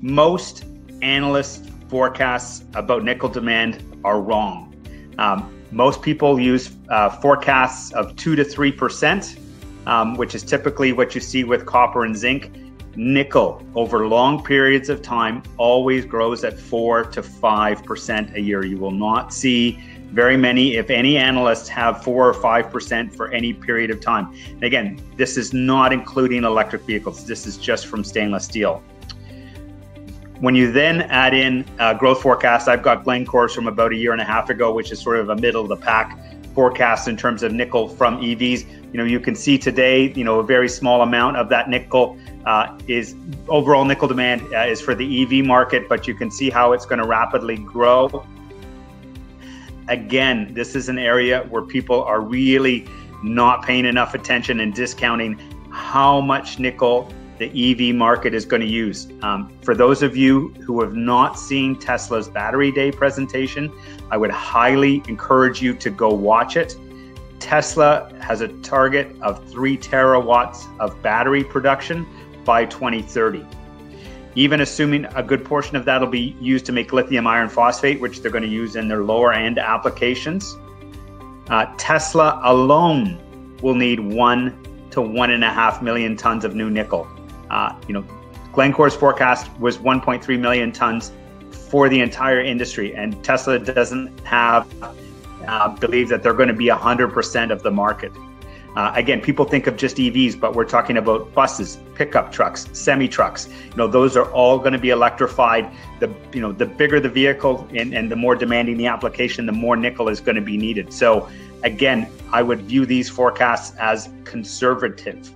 most analyst forecasts about nickel demand are wrong. Um, most people use uh, forecasts of 2 to 3%, um, which is typically what you see with copper and zinc. Nickel, over long periods of time, always grows at 4 to 5% a year. You will not see very many, if any, analysts have 4 or 5% for any period of time. And again, this is not including electric vehicles, this is just from stainless steel. When you then add in growth forecast, I've got Glencore's from about a year and a half ago, which is sort of a middle of the pack forecast in terms of nickel from EVs. You know, you can see today, you know, a very small amount of that nickel uh, is overall nickel demand uh, is for the EV market, but you can see how it's going to rapidly grow. Again, this is an area where people are really not paying enough attention and discounting how much nickel the EV market is going to use. Um, for those of you who have not seen Tesla's Battery Day presentation, I would highly encourage you to go watch it. Tesla has a target of 3 terawatts of battery production by 2030. Even assuming a good portion of that will be used to make lithium iron phosphate, which they're going to use in their lower end applications, uh, Tesla alone will need one to one and a half million tons of new nickel. Uh, you know, Glencore's forecast was 1.3 million tons for the entire industry, and Tesla doesn't have uh, believe that they're going to be 100% of the market. Uh, again, people think of just EVs, but we're talking about buses, pickup trucks, semi trucks. You know, those are all going to be electrified. The you know, the bigger the vehicle and, and the more demanding the application, the more nickel is going to be needed. So, again, I would view these forecasts as conservative.